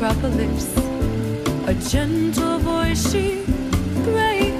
proper lips. A gentle voice she breaks.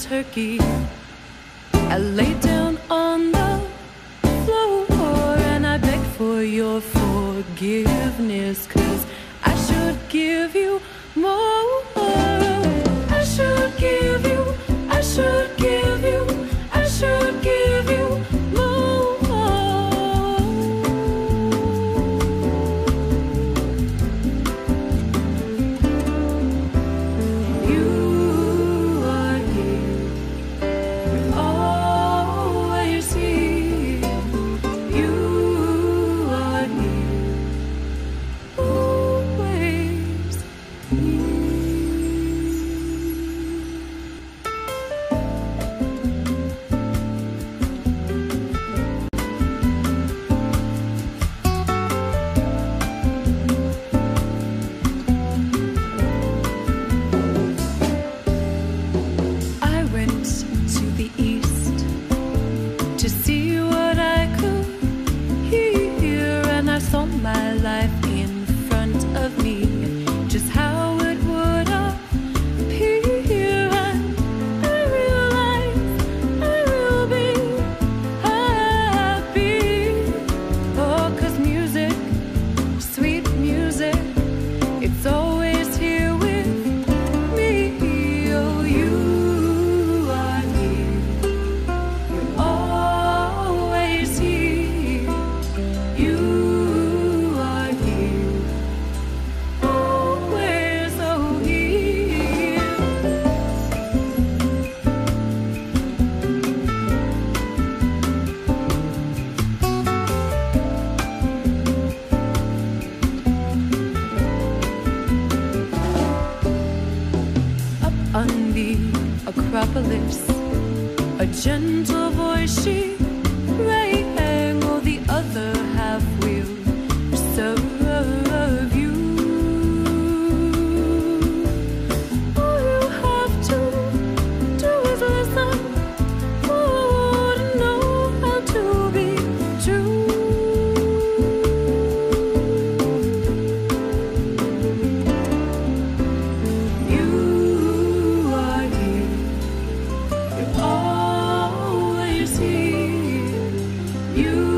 turkey. I lay down on the floor and I beg for your forgiveness, cause I should give you A gentle voice she raised. You